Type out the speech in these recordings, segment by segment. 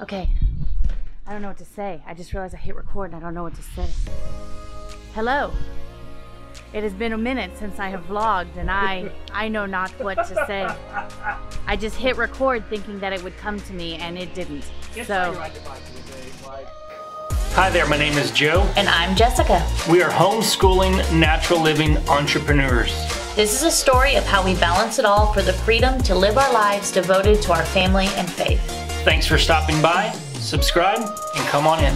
Okay. I don't know what to say. I just realized I hit record and I don't know what to say. Hello. It has been a minute since I have vlogged and I I know not what to say. I just hit record thinking that it would come to me and it didn't. So Hi there, my name is Joe. And I'm Jessica. We are homeschooling, natural living entrepreneurs. This is a story of how we balance it all for the freedom to live our lives devoted to our family and faith. Thanks for stopping by, subscribe, and come on in.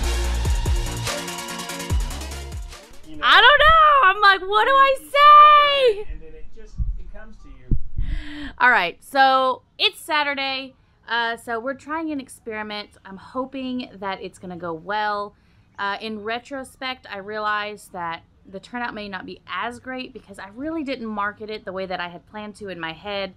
I don't know. I'm like, what do I say? And then it just it comes to you. All right, so it's Saturday. Uh, so we're trying an experiment. I'm hoping that it's going to go well. Uh, in retrospect, I realized that the turnout may not be as great because I really didn't market it the way that I had planned to in my head.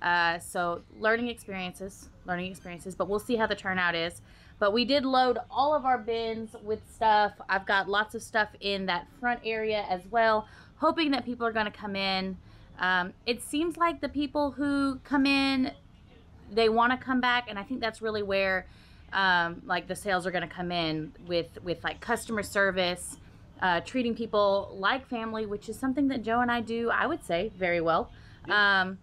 Uh, so learning experiences, learning experiences, but we'll see how the turnout is. But we did load all of our bins with stuff. I've got lots of stuff in that front area as well, hoping that people are going to come in. Um, it seems like the people who come in, they want to come back, and I think that's really where um, like the sales are going to come in with with like customer service, uh, treating people like family, which is something that Joe and I do, I would say, very well. Um,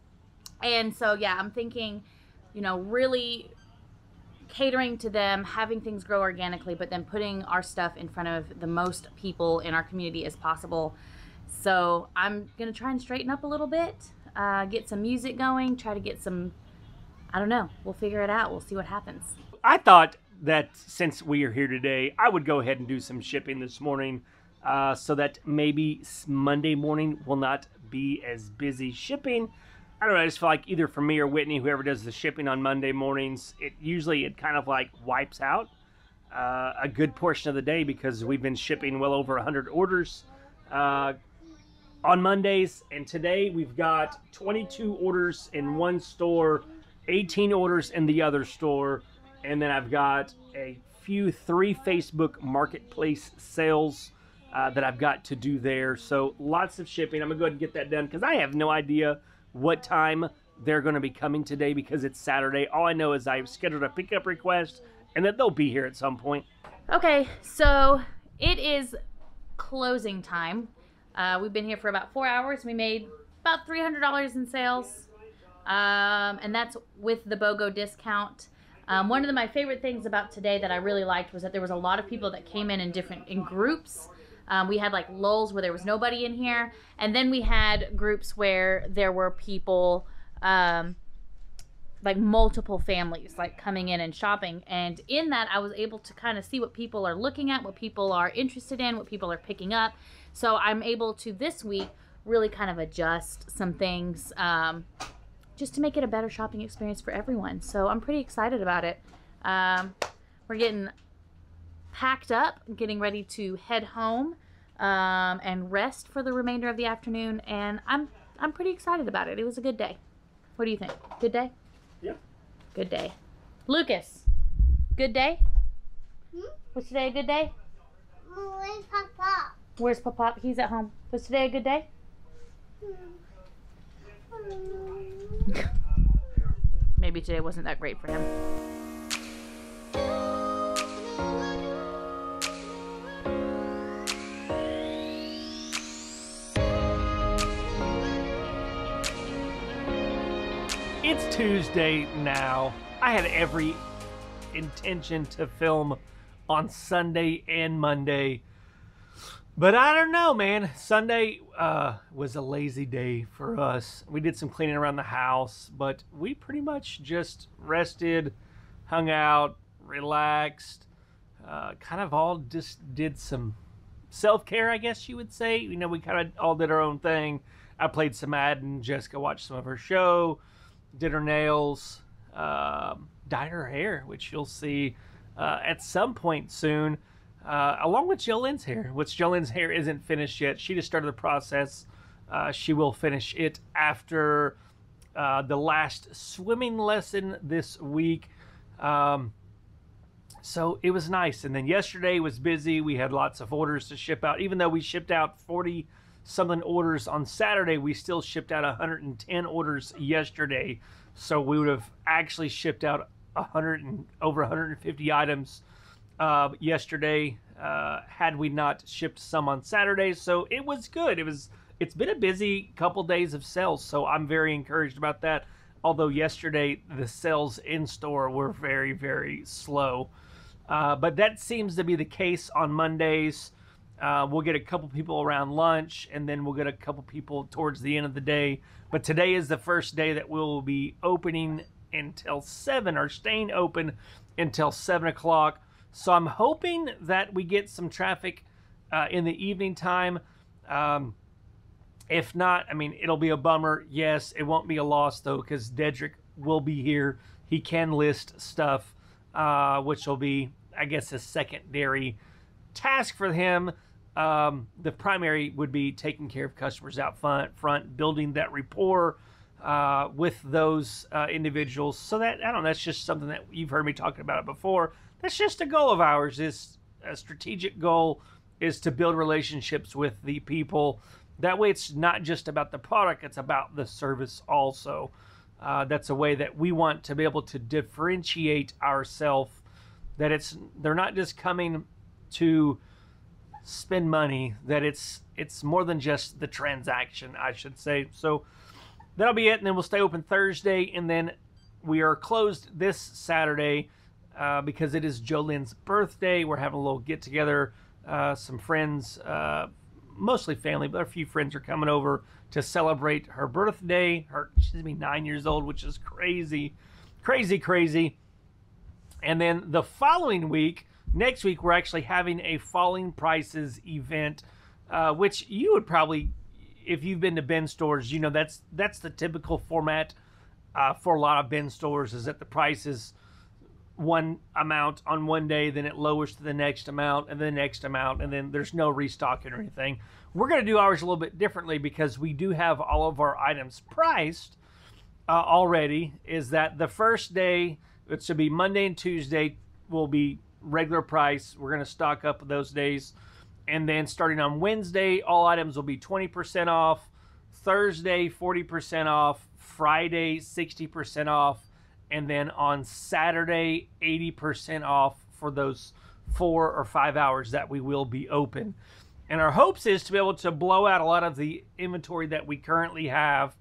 and so yeah, I'm thinking, you know, really catering to them, having things grow organically, but then putting our stuff in front of the most people in our community as possible. So I'm gonna try and straighten up a little bit, uh, get some music going, try to get some. I don't know. We'll figure it out. We'll see what happens. I thought that since we are here today, I would go ahead and do some shipping this morning uh, so that maybe Monday morning will not be as busy shipping. I don't know. I just feel like either for me or Whitney, whoever does the shipping on Monday mornings, it usually it kind of like wipes out uh, a good portion of the day because we've been shipping well over 100 orders uh, on Mondays, and today we've got 22 orders in one store, 18 orders in the other store, and then I've got a few three Facebook Marketplace sales uh, that I've got to do there. So lots of shipping. I'm gonna go ahead and get that done because I have no idea what time they're going to be coming today because it's Saturday. All I know is I've scheduled a pickup request and that they'll be here at some point. Okay, so it is closing time. Uh, we've been here for about four hours. We made about $300 in sales, um, and that's with the BOGO discount. Um, one of the, my favorite things about today that I really liked was that there was a lot of people that came in in different in groups. Um, we had like lulls where there was nobody in here, and then we had groups where there were people. Um, like multiple families like coming in and shopping and in that i was able to kind of see what people are looking at what people are interested in what people are picking up so i'm able to this week really kind of adjust some things um, just to make it a better shopping experience for everyone so i'm pretty excited about it um, we're getting packed up getting ready to head home um, and rest for the remainder of the afternoon and i'm i'm pretty excited about it it was a good day what do you think good day Yeah. Good day. Lucas, good day? Hmm? Was today a good day? Where's Papa? Where's Papa? He's at home. Was today a good day? Maybe today wasn't that great for him. Tuesday now. I had every intention to film on Sunday and Monday. But I don't know, man. Sunday uh, was a lazy day for us. We did some cleaning around the house, but we pretty much just rested, hung out, relaxed, uh, kind of all just did some self care, I guess you would say. You know, we kind of all did our own thing. I played some Madden. Jessica watched some of her show, did her nails, um, dyed her hair, which you'll see uh, at some point soon, uh, along with Jolene's hair, which Jolene's hair isn't finished yet. She just started the process. Uh, she will finish it after uh, the last swimming lesson this week. Um, so it was nice. And then yesterday was busy. We had lots of orders to ship out. Even though we shipped out 40 something orders on Saturday, we still shipped out 110 orders yesterday. So we would have actually shipped out 100 and over 150 items uh, yesterday. Uh, had we not shipped some on Saturday, so it was good. It was. It's been a busy couple days of sales, so I'm very encouraged about that. Although yesterday the sales in store were very very slow, uh, but that seems to be the case on Mondays. Uh, we'll get a couple people around lunch, and then we'll get a couple people towards the end of the day. But today is the first day that we'll be opening until seven, or staying open until seven o'clock. So I'm hoping that we get some traffic uh, in the evening time. Um, if not, I mean, it'll be a bummer. Yes, it won't be a loss though, because Dedrick will be here. He can list stuff, uh, which will be, I guess, a secondary task for him. Um, the primary would be taking care of customers out front, front building that rapport uh, with those uh, individuals. So that I don't know, that's just something that you've heard me talking about it before. That's just a goal of ours. Is a strategic goal is to build relationships with the people. That way, it's not just about the product; it's about the service also. Uh, that's a way that we want to be able to differentiate ourselves. That it's they're not just coming to spend money that it's it's more than just the transaction i should say. So that'll be it and then we'll stay open thursday and then we are closed this saturday uh, because it is jolynn's birthday. We're having a little get together uh, some friends uh, mostly family but a few friends are coming over to celebrate her birthday. Her she's gonna be nine years old which is crazy crazy crazy. And then the following week next week we're actually having a falling prices event uh, which you would probably if you've been to bin stores you know that's that's the typical format uh, for a lot of bin stores is that the price is one amount on one day then it lowers to the next amount and the next amount and then there's no restocking or anything. We're going to do ours a little bit differently because we do have all of our items priced uh, already is that the first day it should be monday and tuesday will be regular price. We're going to stock up those days. And then starting on Wednesday, all items will be 20% off. Thursday, 40% off. Friday, 60% off. And then on Saturday, 80% off for those four or five hours that we will be open. And our hopes is to be able to blow out a lot of the inventory that we currently have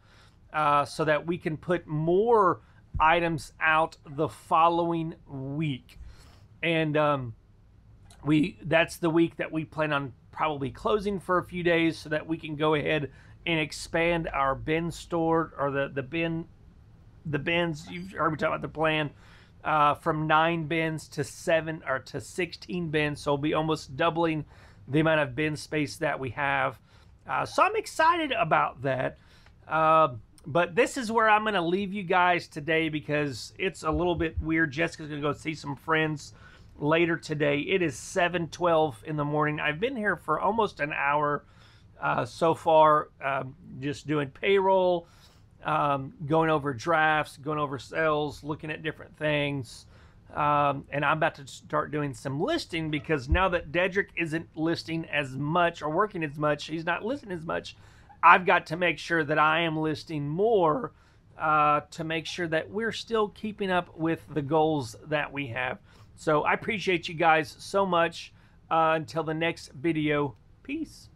uh, so that we can put more items out the following week and um, we that's the week that we plan on probably closing for a few days so that we can go ahead and expand our bin store or the the bin the bins. You've heard me talk about the plan uh, from nine bins to seven or to 16 bins. So we'll be almost doubling the amount of bin space that we have. Uh, so i'm excited about that. Uh, but this is where i'm going to leave you guys today because it's a little bit weird. Jessica's going to go see some friends later today. It is 7:12 in the morning. I've been here for almost an hour uh, so far, um, just doing payroll, um, going over drafts, going over sales, looking at different things. Um, and I'm about to start doing some listing because now that Dedrick isn't listing as much or working as much, he's not listing as much. I've got to make sure that I am listing more uh, to make sure that we're still keeping up with the goals that we have. So I appreciate you guys so much. Uh, until the next video, peace.